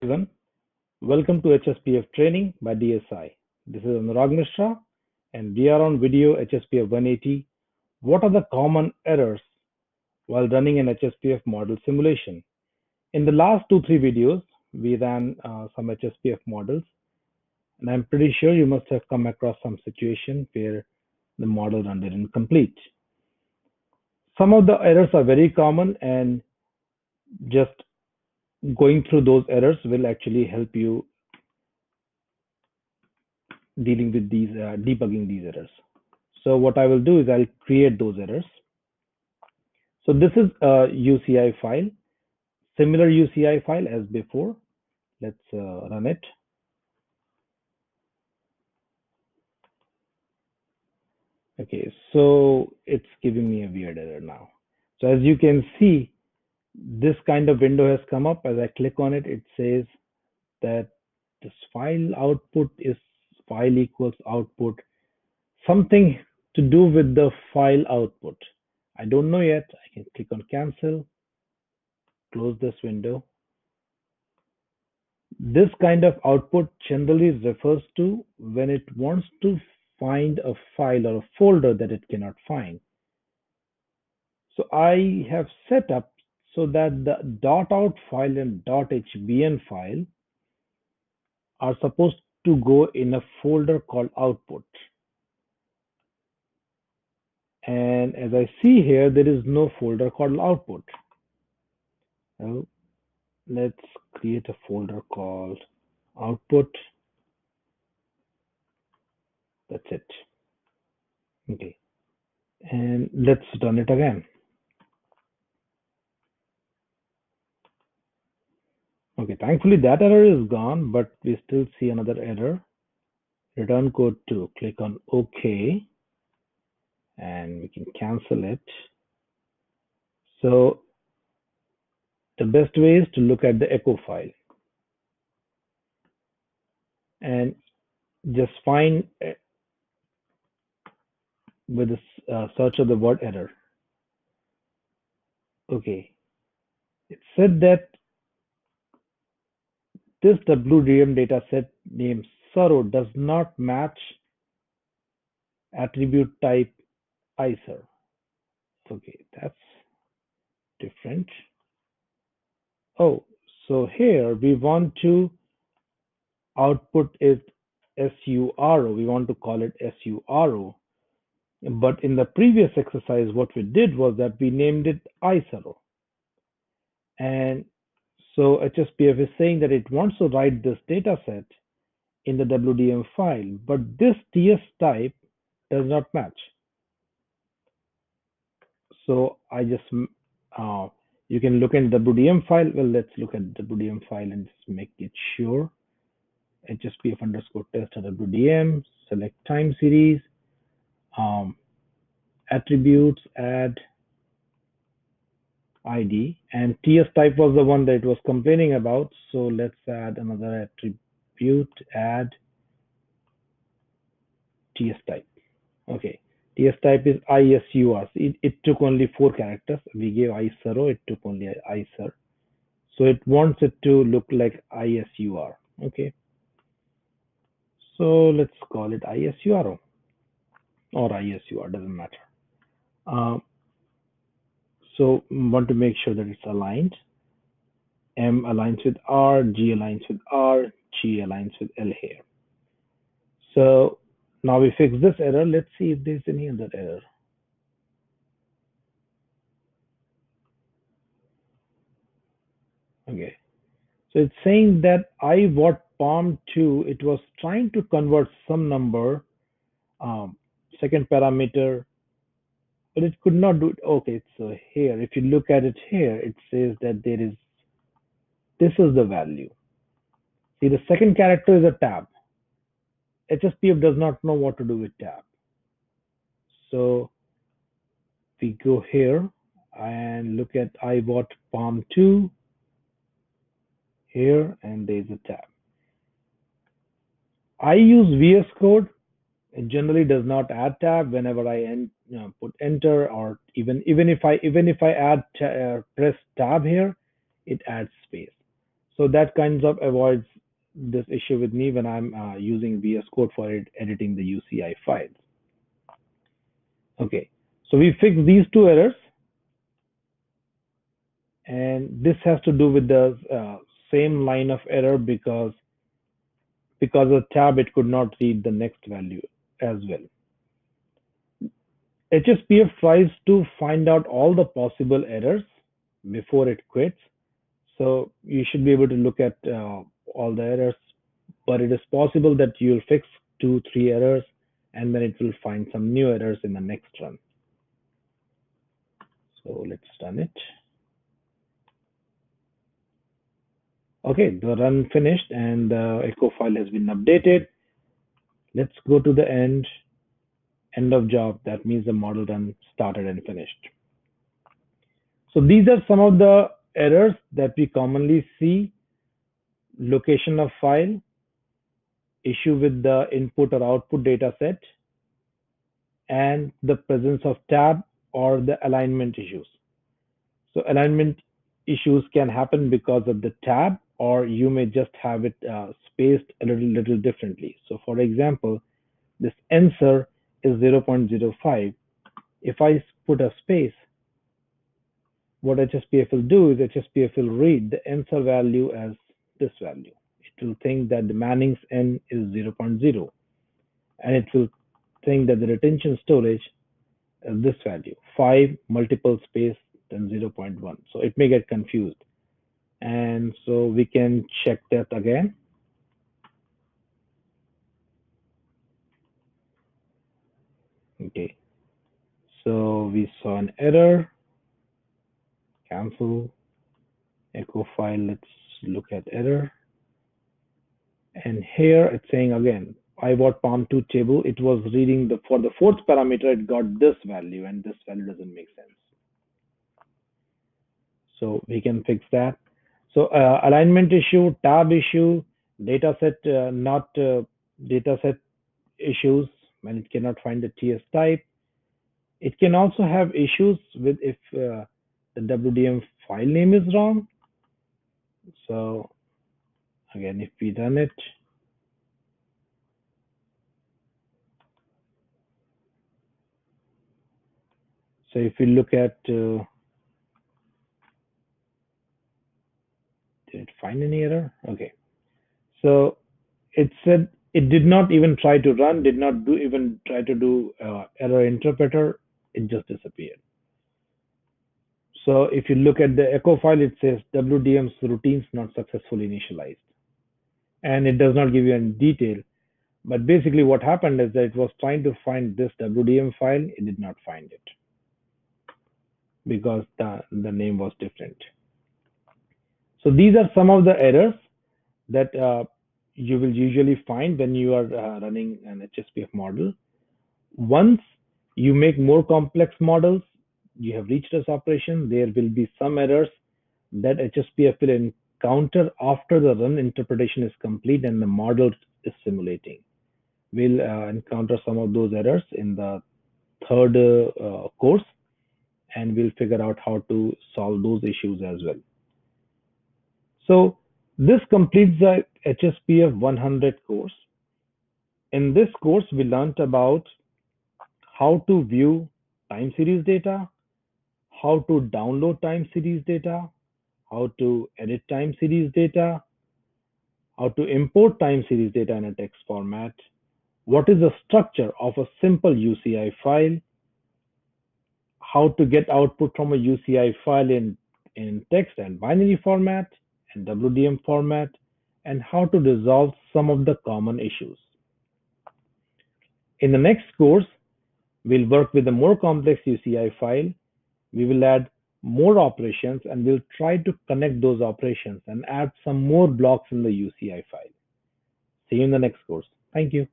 everyone. Welcome to HSPF training by DSI. This is Anurag Mishra and we are on video HSPF 180. What are the common errors while running an HSPF model simulation? In the last two, three videos, we ran uh, some HSPF models and I'm pretty sure you must have come across some situation where the model rendered incomplete. Some of the errors are very common and just going through those errors will actually help you dealing with these, uh, debugging these errors. So what I will do is I'll create those errors. So this is a UCI file, similar UCI file as before. Let's uh, run it. Okay, so it's giving me a weird error now. So as you can see, this kind of window has come up. As I click on it, it says that this file output is file equals output, something to do with the file output. I don't know yet. I can click on cancel, close this window. This kind of output generally refers to when it wants to find a file or a folder that it cannot find. So I have set up so that the dot out file and dot hbn file are supposed to go in a folder called output. And as I see here, there is no folder called output. Let's create a folder called output. That's it. Okay. And let's run it again. Okay, thankfully that error is gone, but we still see another error. Return code 2. Click on OK and we can cancel it. So the best way is to look at the echo file and just find eh, with the uh, search of the word error. Okay, it said that this WDM dataset name SURO does not match attribute type ISUR. Okay, that's different. Oh, so here we want to output it SURO. We want to call it SURO. But in the previous exercise, what we did was that we named it ISURO. And so HSPF is saying that it wants to write this data set in the WDM file, but this TS type does not match. So I just, uh, you can look in the WDM file. Well, let's look at the WDM file and just make it sure. HSPF underscore test WDM, select time series, um, attributes, add ID and TS type was the one that it was complaining about. So let's add another attribute, add TS type. Okay, TS type is ISUR. It, it took only four characters. We gave ISUR, it took only ISUR. So it wants it to look like ISUR. Okay. So let's call it ISUR or ISUR, doesn't matter. Uh, so want to make sure that it's aligned. M aligns with R, G aligns with R, G aligns with L here. So now we fix this error. Let's see if there's any other error. Okay. So it's saying that I what POM2, it was trying to convert some number, um, second parameter but it could not do it. Okay, so here, if you look at it here, it says that there is, this is the value. See, the second character is a tab. HSPF does not know what to do with tab. So we go here and look at ibot Palm 2 here, and there's a tab. I use VS Code it generally does not add tab whenever I en you know, put enter or even even if I even if I add uh, press tab here, it adds space. So that kinds of avoids this issue with me when I'm uh, using VS Code for ed editing the UCI files. Okay, so we fixed these two errors. And this has to do with the uh, same line of error because because of tab, it could not read the next value as well. HSPF tries to find out all the possible errors before it quits. So you should be able to look at uh, all the errors, but it is possible that you'll fix two, three errors, and then it will find some new errors in the next run. So let's run it. Okay, the run finished and the echo file has been updated. Let's go to the end, end of job. That means the model run started and finished. So these are some of the errors that we commonly see. Location of file, issue with the input or output data set, and the presence of tab or the alignment issues. So alignment issues can happen because of the tab or you may just have it uh, spaced a little, little differently. So for example, this NSUR is 0.05. If I put a space, what HSPF will do is HSPF will read the NSUR value as this value. It will think that the Manning's n is 0.0 and it will think that the retention storage is this value, 5 multiple space then 0.1. So it may get confused and so we can check that again. Okay. So we saw an error. Cancel. Echo file let's look at error. And here it's saying again IWAT-PARM2 table. It was reading the for the fourth parameter it got this value and this value doesn't make sense. So we can fix that so uh, alignment issue, tab issue, dataset uh, not uh, dataset issues when it cannot find the TS type. It can also have issues with if uh, the WDM file name is wrong. So again, if we run it, so if we look at Did it find any error? Okay. So it said it did not even try to run, did not do even try to do uh, error interpreter. It just disappeared. So if you look at the echo file, it says WDM's routines not successfully initialized. And it does not give you any detail. But basically what happened is that it was trying to find this WDM file. It did not find it because the, the name was different. So these are some of the errors that uh, you will usually find when you are uh, running an HSPF model. Once you make more complex models, you have reached this operation, there will be some errors that HSPF will encounter after the run interpretation is complete and the model is simulating. We'll uh, encounter some of those errors in the third uh, course and we'll figure out how to solve those issues as well. So this completes the HSPF 100 course. In this course, we learned about how to view time series data, how to download time series data, how to edit time series data, how to import time series data in a text format, what is the structure of a simple UCI file, how to get output from a UCI file in, in text and binary format, and WDM format, and how to resolve some of the common issues. In the next course, we'll work with a more complex UCI file. We will add more operations and we'll try to connect those operations and add some more blocks in the UCI file. See you in the next course. Thank you.